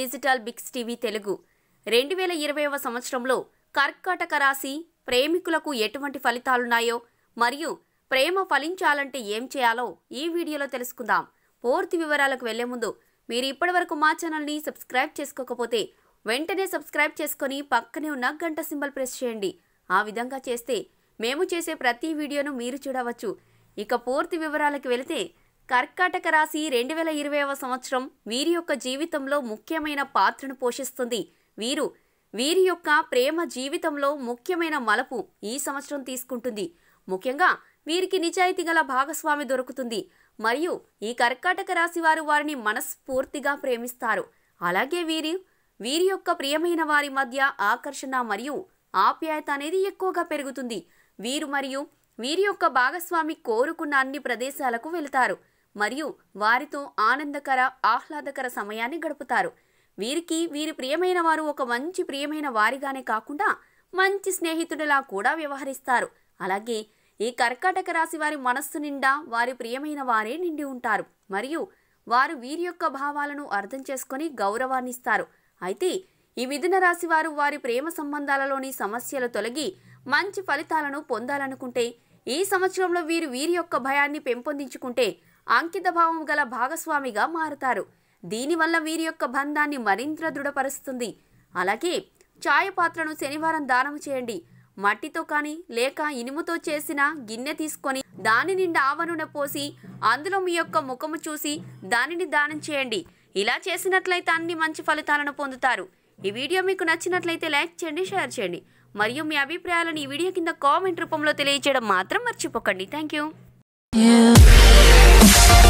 Digital Biggs TV Telugu. రెండు వేల ఇరవైవ సంవత్సరంలో కర్కాటక రాశి ప్రేమికులకు ఎటువంటి ఫలితాలున్నాయో మరియు ప్రేమ ఫలించాలంటే ఏం చేయాలో ఈ వీడియోలో తెలుసుకుందాం. పూర్తి వివరాలకు వెళ్ళే ముందు మీరు ఇప్పటివరకు మా ఛానల్ని సబ్స్క్రైబ్ చేసుకోకపోతే వెంటనే సబ్స్క్రైబ్ చేసుకొని పక్కనే ఉన్న గంట సింబల్ ప్రెస్ చేయండి. ఆ విధంగా చేస్తే మేము చేసే ప్రతి వీడియోను మీరు చూడవచ్చు. ఇక పూర్తి వివరాలకు వెళితే కర్కాటక రాశి రెండు వేల ఇరవైవ సంవత్సరం వీరి యొక్క జీవితంలో ముఖ్యమైన పాత్రను పోషిస్తుంది. వీరు వీరి యొక్క ప్రేమ జీవితంలో ముఖ్యమైన మలుపు ఈ సంవత్సరం తీసుకుంటుంది. ముఖ్యంగా వీరికి నిజాయితీ గల భాగస్వామి దొరుకుతుంది. మరియు ఈ కర్కాటక రాశి వారు వారిని మనస్ఫూర్తిగా ప్రేమిస్తారు. అలాగే వీరి వీరి యొక్క ప్రియమైన వారి మధ్య ఆకర్షణ మరియు ఆప్యాయత అనేది ఎక్కువగా పెరుగుతుంది. వీరు మరియు వీరి యొక్క భాగస్వామి కోరుకున్న అన్ని ప్రదేశాలకు వెళ్తారు. మరియు వారితో ఆనందకర ఆహ్లాదకర సమయాన్ని గడుపుతారు. వీరికి వీరి ప్రియమైన వారు ఒక మంచి ప్రియమైన వారిగానే కాకుండా మంచి స్నేహితుడిలా కూడా వ్యవహరిస్తారు. అలాగే ఈ కర్కాటక రాశి వారి మనస్సు నిండా వారి ప్రియమైన వారే నిండి ఉంటారు. మరియు వారు వీరి యొక్క భావాలను అర్థం చేసుకొని గౌరవాన్నిస్తారు. అయితే ఈ మిథున రాశి వారు వారి ప్రేమ సంబంధాలలోని సమస్యలు తొలగి మంచి ఫలితాలను పొందాలనుకుంటే ఈ సంవత్సరంలో వీరు వీరి యొక్క భయాన్ని పెంపొందించుకుంటే అంకిత భావం గల భాగస్వామిగా మారుతారు. దీనివల్ల వీరి యొక్క బంధాన్ని మరింత దృఢపరుస్తుంది. అలాగే ఛాయ పాత్రను శనివారం దానం చేయండి. మట్టితో కానీ లేక ఇనుముతో చేసిన గిన్నె తీసుకొని దాని నిండా ఆవ నూనె పోసి అందులో మీ యొక్క ముఖము చూసి దానిని దానం చేయండి. ఇలా చేసినట్లయితే అన్ని మంచి ఫలితాలను పొందుతారు. ఈ వీడియో మీకు నచ్చినట్లయితే లైక్ చేయండి షేర్ చేయండి. మరియు మీ అభిప్రాయాలను ఈ వీడియో కింద కామెంట్ రూపంలో తెలియజేయడం మాత్రం మర్చిపోకండి. Thank you. Thank